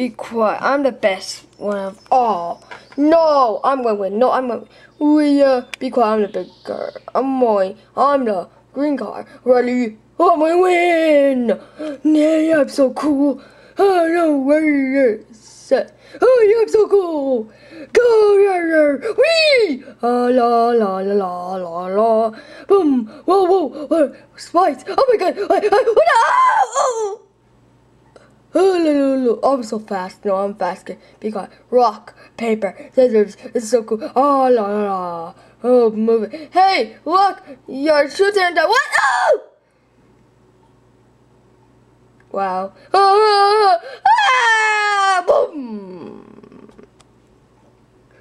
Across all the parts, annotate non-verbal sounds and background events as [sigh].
Be quiet. I'm the best one of all. No, I'm to win. No, I'm going to We, uh, be quiet. I'm the big girl. I'm going. I'm the green car. Ready? I'm to win. Yeah, I'm so cool. Oh, no, where is it? Oh, yeah, I'm so cool. Go, yeah, yeah. Wee! Ah, la, la, la, la, la, la. Boom. Whoa, whoa, whoa. Spikes. Oh, my God. I, I, what? Oh! Oh, I'm so fast. No, I'm faster. Because rock, paper, scissors. It's so cool. Oh, la la la. Oh, move it. Hey, look! You're shooting the what? Oh! Wow. Oh, ah, boom!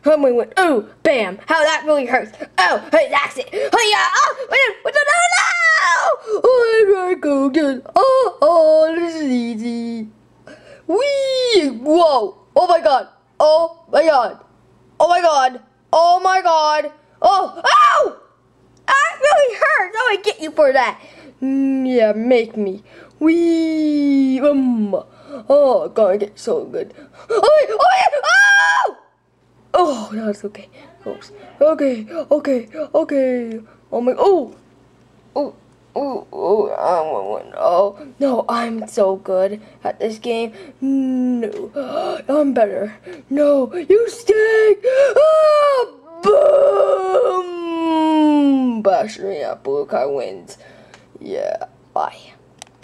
My went. Oh, bam! How that really hurts. Oh, hey, that's it. Oh, yeah. Oh, wait, wait, no, no, no! Oh, I gotta go again. Oh, oh, this is easy. Wee! Whoa! Oh my god! Oh my god! Oh my god! Oh my god! Oh! Ow! That really hurts! Oh, I get you for that. Mm, yeah, make me. Wee! Um. Oh, gonna get so good. Oh! Oh! Yeah. Oh! Oh, that's okay. Oops. Okay. Okay. Okay. Oh my. Oh. Oh. Oh, oh, I'm oh, no, I'm so good at this game. No, [gasps] I'm better. No, you stink. Ah, boom! Bash me up, Blue Car wins. Yeah, bye.